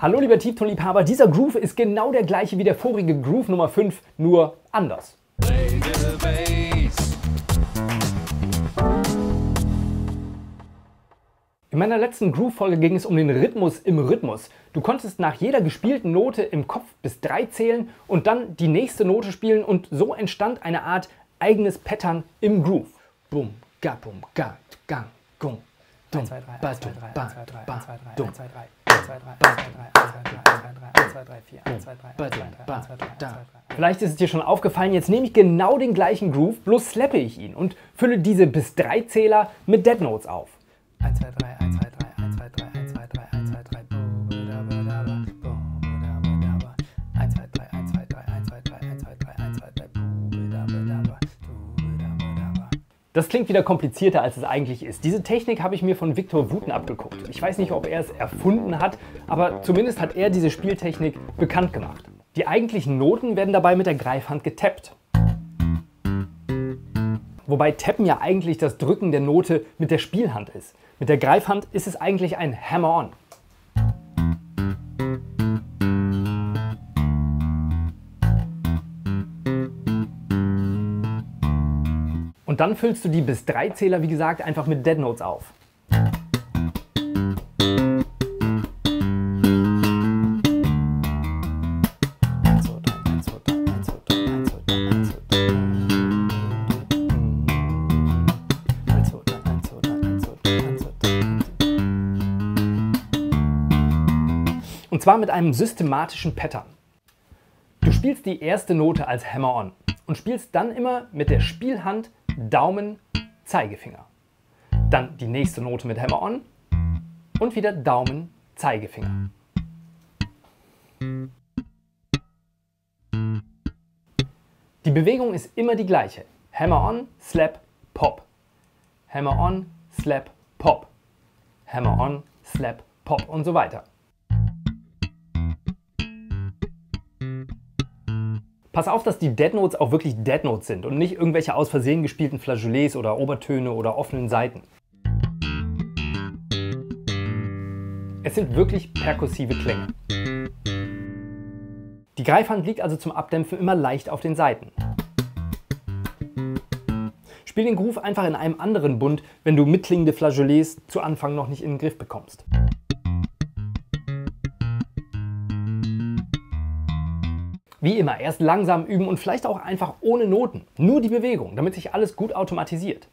Hallo lieber Tieftonliebhaber, dieser Groove ist genau der gleiche wie der vorige Groove Nummer 5, nur anders. In meiner letzten Groove-Folge ging es um den Rhythmus im Rhythmus. Du konntest nach jeder gespielten Note im Kopf bis drei zählen und dann die nächste Note spielen und so entstand eine Art eigenes Pattern im Groove. Bum, ga, bum, ga, gang, gung. Vielleicht ist es dir schon aufgefallen, jetzt nehme ich genau den gleichen Groove, bloß slappe ich ihn und fülle diese bis drei Zähler mit Dead Notes auf. 1, 2, 3, 1, 2, 3. das klingt wieder komplizierter, als es eigentlich ist. Diese Technik habe ich mir von Victor Wooten abgeguckt. Ich weiß nicht, ob er es erfunden hat, aber zumindest hat er diese Spieltechnik bekannt gemacht. Die eigentlichen Noten werden dabei mit der Greifhand getappt. Wobei Tappen ja eigentlich das Drücken der Note mit der Spielhand ist. Mit der Greifhand ist es eigentlich ein Hammer-on. Und dann füllst du die bis 3 Zähler, wie gesagt, einfach mit Dead Notes auf. Und zwar mit einem systematischen Pattern. Du spielst die erste Note als Hammer-on und spielst dann immer mit der Spielhand Daumen, Zeigefinger. Dann die nächste Note mit Hammer on und wieder Daumen, Zeigefinger. Die Bewegung ist immer die gleiche. Hammer on, slap, pop. Hammer on, slap, pop. Hammer on, slap, pop und so weiter. Pass auf, dass die Dead Notes auch wirklich Dead Notes sind und nicht irgendwelche aus Versehen gespielten Flageolets oder Obertöne oder offenen Saiten. Es sind wirklich perkussive Klänge. Die Greifhand liegt also zum Abdämpfen immer leicht auf den Saiten. Spiel den Groove einfach in einem anderen Bund, wenn du mitklingende Flageolets zu Anfang noch nicht in den Griff bekommst. Wie immer, erst langsam üben und vielleicht auch einfach ohne Noten. Nur die Bewegung, damit sich alles gut automatisiert.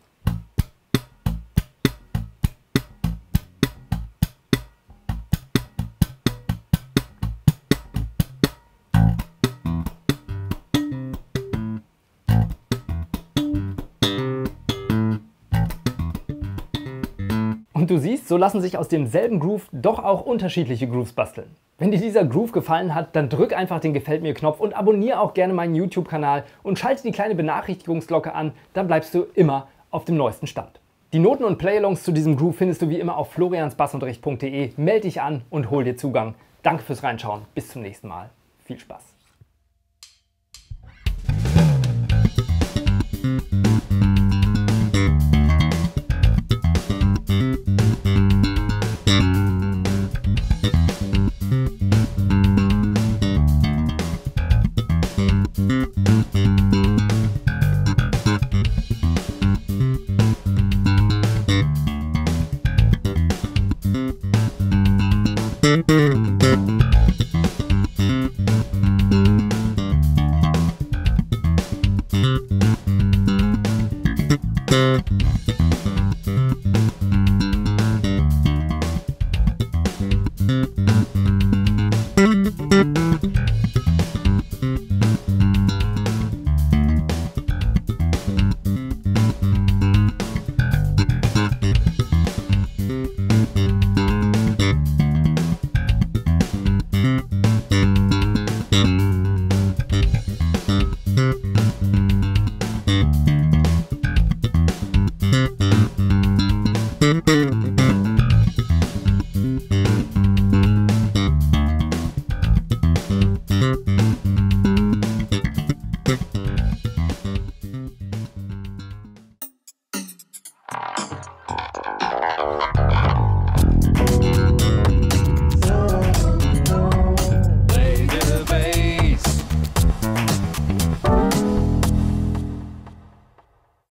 Und du siehst, so lassen sich aus demselben Groove doch auch unterschiedliche Grooves basteln. Wenn dir dieser Groove gefallen hat, dann drück einfach den Gefällt mir Knopf und abonniere auch gerne meinen YouTube-Kanal und schalte die kleine Benachrichtigungsglocke an, dann bleibst du immer auf dem neuesten Stand. Die Noten und Playalongs zu diesem Groove findest du wie immer auf floriansbassunterricht.de. Melde dich an und hol dir Zugang. Danke fürs Reinschauen. Bis zum nächsten Mal. Viel Spaß. Thank you.